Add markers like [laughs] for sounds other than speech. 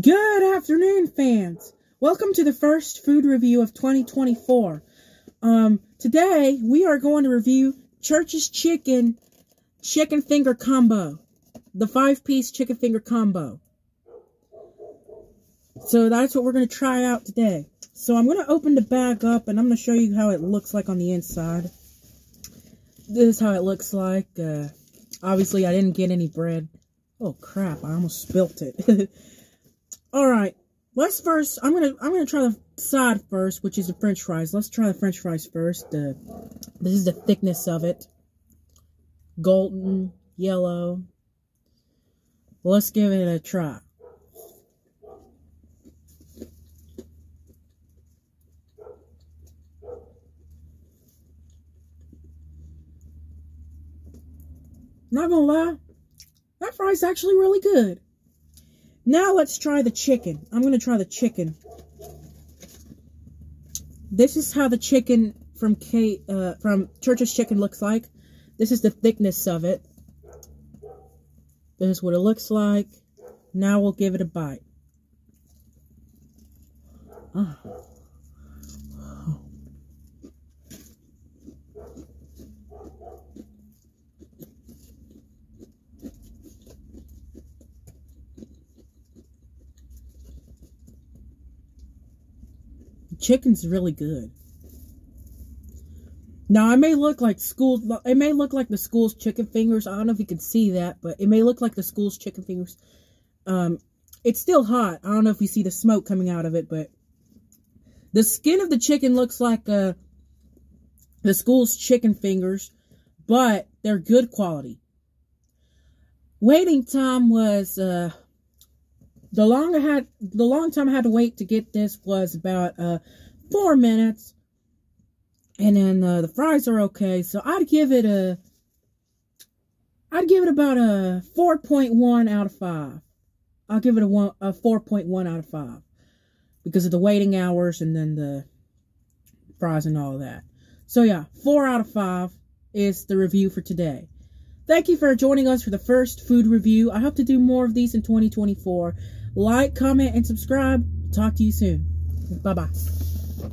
Good afternoon, fans. Welcome to the first food review of 2024. Um, today we are going to review Church's Chicken Chicken Finger Combo, the five-piece chicken finger combo. So that's what we're going to try out today. So I'm going to open the bag up and I'm going to show you how it looks like on the inside. This is how it looks like. Uh, obviously, I didn't get any bread. Oh crap! I almost spilt it. [laughs] All right, let's first. I'm gonna I'm gonna try the side first, which is the French fries. Let's try the French fries first. Uh, this is the thickness of it. Golden yellow. Let's give it a try. Not gonna lie, that fry's actually really good. Now let's try the chicken. I'm going to try the chicken. This is how the chicken from Kate, uh, from Church's Chicken looks like. This is the thickness of it. This is what it looks like. Now we'll give it a bite. Ah. Chicken's really good. Now, I may look like school, it may look like the school's chicken fingers. I don't know if you can see that, but it may look like the school's chicken fingers. Um, it's still hot. I don't know if you see the smoke coming out of it, but the skin of the chicken looks like uh, the school's chicken fingers, but they're good quality. Waiting time was uh, the long I had the long time I had to wait to get this was about uh four minutes. And then uh, the fries are okay, so I'd give it a I'd give it about a 4.1 out of 5. I'll give it a one a 4.1 out of 5 because of the waiting hours and then the fries and all that. So yeah, 4 out of 5 is the review for today. Thank you for joining us for the first food review. I hope to do more of these in 2024. Like, comment, and subscribe. Talk to you soon. Bye bye.